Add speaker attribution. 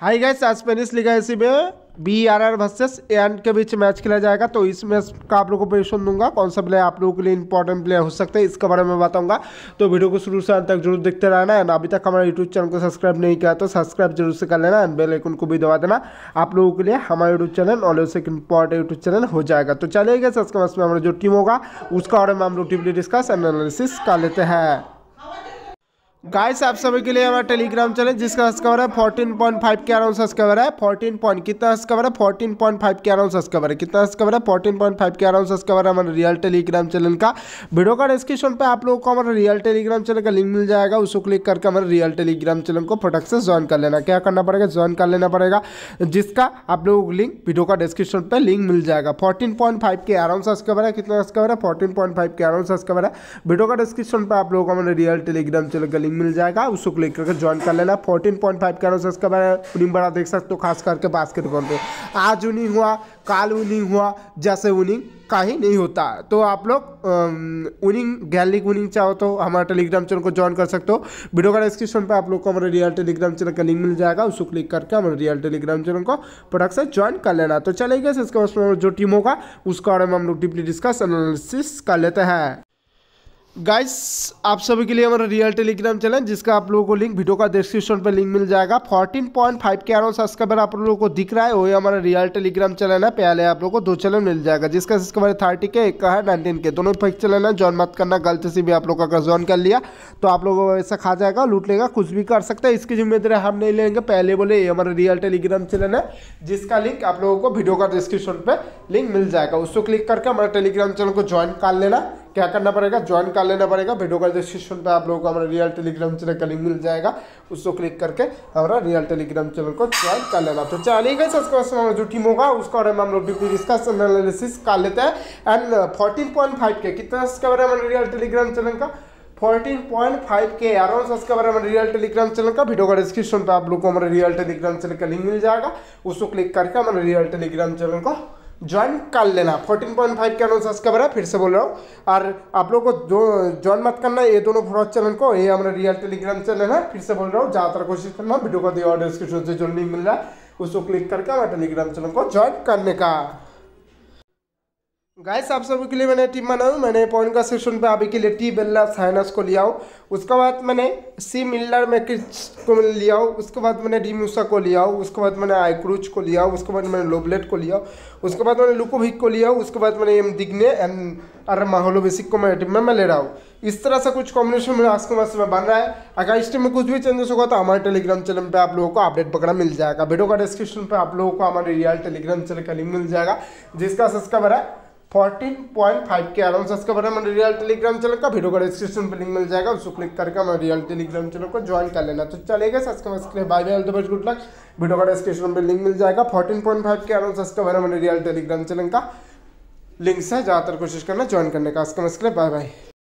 Speaker 1: High gas Spanish Liga इसी में B R R versus N के बीच मैच खेला जाएगा तो इस मैच का आप लोगों को पोजिशन दूँगा, कौन सा प्लेयर आप लोगों के लिए इंपॉर्टेंट प्लेयर हो सकते हैं, इसके बारे में बताऊँगा। तो वीडियो को शुरू से अंत तक ज़रूर देखते रहना है अभी तक हमारे यूट्यूब चैनल को सब्सक्राइब नहीं किया तो सब्सक्राइब ज़रूर से कर लेना एंड बेल आइकन को भी दबा देना। आप लोगों के लिए हमारा यूट्यूब चैनल ऑलवेज एक इंपॉर्टेंट यूट्यूब चैनल हो जाएगा। तो चलिएगा सच मैच में हमारा जो टीम होगा, उसका में हम लोग टीपली डिस्कस एंड एनालिसिस कर लेते हैं। गाइस आप सभी के लिए हमारा टेलीग्राम चैनल जिसका सब्सक्राइबर है फोर्टीन पॉइंट फाइव के अराउंड सब्सक्राइबर है। फोर्टीन पॉइंट कितना सब्सक्राइबर है? फोर्टीन पॉइंट फाइव के अराउंड सब्सक्राइबर है। कितना सब्सक्राइबर है? फोर्टीन पॉइंट फाइव के अराउंड सब्सक्राइबर है हमारे रियल टेलीग्राम चैनल का। वीडियो का डिस्क्रिप्शन पे आप लोगों को हमारा रियल टेलीग्राम चैनल का लिंक मिल जाएगा। उसको क्लिक करके हमारे रियल टेलीग्राम चैनल को फटक से ज्वाइन कर लेना। क्या करना पड़ेगा? ज्वाइन कर लेना पड़ेगा। जिसका आप लोगों को लिंक वीडियो का डिस्क्रिप्शन पर लिंक मिल जाएगा। फोर्टीन पॉइंट फाइव के अराउंड सब्सक्राइबर है। कितना सब्सक्राइबर है? फोर्टीन पॉइंट फाइव के अराउंड सब्सक्राइबर है। वीडियो का डिस्क्रिप्शन पर आप लोगों को हमारे रियल टेलीग्राम चैनल का लिंक मिल जाएगा, उसको क्लिक करके ज्वाइन कर लेना। फोर्टीन पॉइंट फाइव का उसका विनिंग बड़ा देख सकते हो, खास करके बास्केटबॉल पे। आज विनिंग हुआ, काल विनिंग हुआ, जैसे विनिंग कहीं नहीं होता। तो आप लोग विनिंग गैलिक विनिंग चाहो तो हमारे टेलीग्राम चैनल को ज्वाइन कर सकते हो। वीडियो का डिस्क्रिप्शन पे आप लोग को हमारे रियल टेलीग्राम चैनल का लिंक मिल जाएगा, उसको क्लिक करके हमारे रियल टेलीग्राम चैनल को प्रोडक्ट से ज्वाइन कर लेना। तो चलेगा इसके बाद जो टीम होगा, उसका बारे में हम लोग डीपली डिस्कस एनालिसिस कर लेते हैं। गाइस आप सभी के लिए हमारा रियल टेलीग्राम चैनल जिसका आप लोगों को लिंक वीडियो का डिस्क्रिप्शन पे लिंक मिल जाएगा। 14.5 के अराउंड सब्सक्राइबर आप लोगों को दिख रहा है वही हमारा रियल टेलीग्राम चैनल है। पहले आप लोगों को दो चैनल मिल जाएगा, जिसका सब्सक्राइबर थर्टी के, एक का है नाइनटीन के। दोनों फेक चैनल है ज्वाइन मत करना, गलती से भी आप लोग अगर ज्वाइन कर लिया तो आप लोगों को ऐसा खा जाएगा लूट लेगा, कुछ भी कर सकते हैं। इसकी ज़िम्मेदारी हम नहीं लेंगे, पहले बोले ये हमारा रियल टेलीग्राम चैनल है, जिसका लिंक आप लोगों को वीडियो का डिस्क्रिप्शन पर लिंक मिल जाएगा। उसको क्लिक करके हमारे टेलीग्राम चैनल को ज्वाइन कर लेना। क्या करना पड़ेगा? ज्वाइन कर लेना पड़ेगा। वीडियो का डिस्क्रिप्शन पे आप लोगों को हमारा रियल टेलीग्राम चैनल का लिंक मिल जाएगा। उसको क्लिक करके हमारा रियल टेलीग्राम चैनल को ज्वाइन कर लेना। तो चलिएगा सब्सक्राइब जो टीम होगा, उसका बारे में हम लोग डीपली डिस्कस एनालिसिस कर लेते हैं। एंड फोर्टीन पॉइंट फाइव के कितना सब्सक्राइबर है हमारे रियल टेलीग्राम चैनल का? 14.5 के अराउंड सब्सक्राइबर हमारे रियल टेलीग्राम चैनल का। वीडियो का डिस्क्रिप्शन पे आप लोग को हमारे रियल टेलीग्राम चैनल का लिंक मिल जाएगा। उसको क्लिक करके हमारे रियल टेलीग्राम चैनल को ज्वाइन कर लेना। 14.5 के अनुसार सब्सक्राइबर है, फिर से बोल रहा हूँ। और आप लोगों को जो ज्वाइन मत करना, ये दोनों फ्रॉड चैनल को, ये हमारा रियल टेलीग्राम चैनल है, फिर से बोल रहा हूँ। ज़्यादातर कोशिश करना वीडियो का दिया डिस्क्रिप्शन से जो लिंक मिल रहा है, उसको क्लिक करके हमारे टेलीग्राम चैनल को ज्वाइन करने का। गाइस आप सभी के लिए मैंने टीम बनाऊँ मैंने पॉइंट का सेक्शन पे अभी के लिए टी बेल्ला साइनस को लिया हूँ। उसके बाद मैंने सी मिल्लर मैक्रिच को लिया हूँ। उसके बाद मैंने डी मूसा को लिया हूँ। उसके बाद मैंने आईक्रूच को लिया हूँ। उसके बाद मैंने लोबलेट को लिया उसके बाद मैंने लुकोविक को लिया उसके बाद मैंने एम दिग्ने एंड अरे माहौलो बेसिक को मैं टीम में मैं ले रहा हूँ। इस तरह से कुछ कॉम्बिनेशन मेरे आज के मैच में बन रहा है। अगर इस टीम में कुछ भी चेंजेस होगा तो हमारे टेलीग्राम चैनल पे आप लोगों को अपडेट पकड़ा मिल जाएगा। वीडियो का डिस्क्रिप्शन पे आप लोगों को हमारे रियल टेलीग्राम चैनल का लिंक मिल जाएगा, जिसका सब्सक्राइबर है 14.5 के अराउंड सब्सक्राइबर है हमारे रियल टेलीग्राम चैनल का वीडियो का डिस्क्रिप्शन पर लिंक मिल जाएगा उसको क्लिक करके हमारे रियल टेलीग्राम चैनल को ज्वाइन कर लेना। तो चलेगा सब्सक्राइब के लिए bye bye best good luck video का डिस्क्रिप्शन पर लिंक मिल जाएगा 14.5 के अराउंड सब्सक्राइबर है हमारे रियल टेलीग्राम चैनल का लिंक से ज़्यादातर कोशिश करना ज्वाइन करने का। सब्सक्राइब के लिए बाय बाय